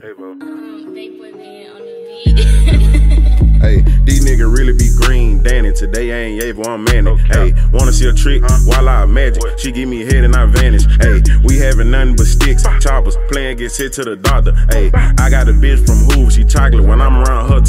Hey, bro. They put me on the beat. Hey, these niggas really be green, Danny. Today I ain't able, I'm Manny. Hey, wanna see a trick? While I magic, she give me a head and I vanish. Hey, we having nothing but sticks, choppers, playing get sent to the doctor. Hey, I got a bitch from Hoover, she chocolate. When I'm around her,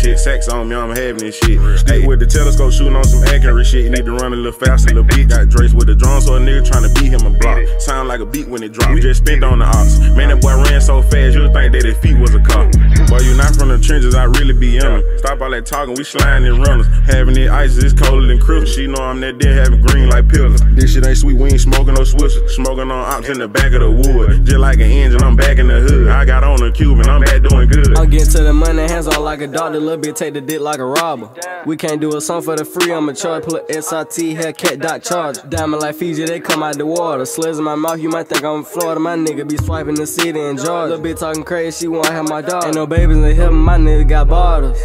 shit. Sex on me, I'm having this shit. Hey, with the telescope shooting on some accurate shit. You need to run a little faster, little beat. Got Drace with the drone, so a nigga trying to beat him a block. Sound like a beat when it drop. We just spent on the ox. Man, that boy ran so fast, you'd think that his feet was a car. Boy, you not from the trenches, I really be in them. Stop all that talking, we sliding in runners. Having it ice, it's colder than Christmas. She know I'm that dead, having green like pillars. This shit ain't sweet, we ain't smoking no switches. Smoking on ops in the back of the wood. Just like an engine, I'm back in the hood. Got on a Cuban, I'm back doing good. I'm to the money, hands on like a doctor, little bit take the dick like a robber. We can't do a song for the free, I'ma charge, pull a SRT, Hellcat dot charge. Diamond like Fiji, they come out the water. Slurs in my mouth, you might think I'm Florida. My nigga be swiping the city in Georgia. Little bit talking crazy, she wanna have my dog. Ain't no babies in hip, my nigga got bottles.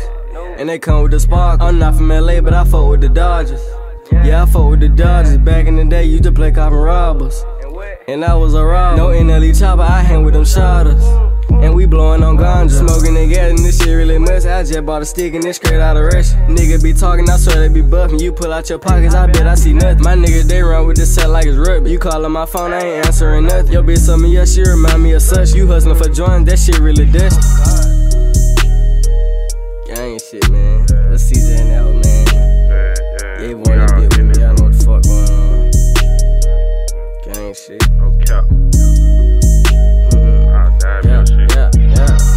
And they come with the spark. I'm not from LA, but I fuck with the Dodgers. Yeah, I fuck with the Dodgers. Back in the day, used to play cop and robbers. And I was a robber. No NLE Choppa, I hang with them shotters. And we blowing on ganja. Smoking together, and this shit really must. I just bought a stick and it's straight out of Russia. Nigga be talking, I swear they be buffing. You pull out your pockets, I bet I see nothing. My nigga, they run with this set like it's rugby. You calling my phone, I ain't answering nothing. Yo, bitch, some of your shit remind me of such. You hustling for joints, that shit really dusty. Oh, up.